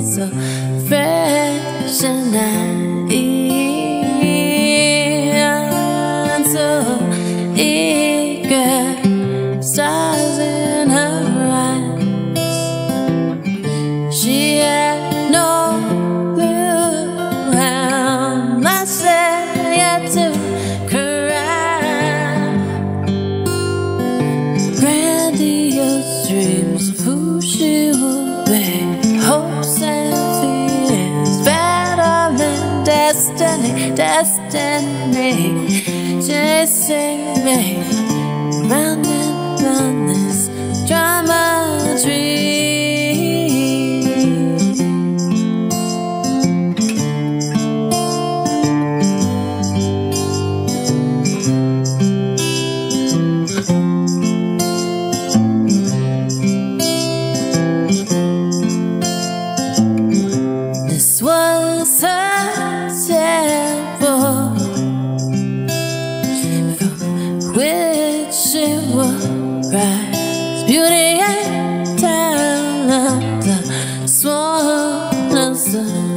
so fresh and I destiny, destiny. Chasing me. Running and this it will rise. Beauty and talent, the smallest.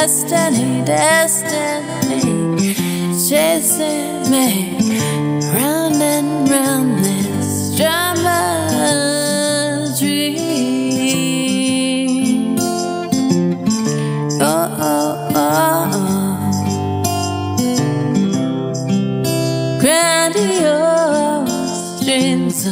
destiny, destiny chasing me round and round this drama dream. Oh, oh, oh, oh. grandiose dreams.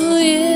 have you.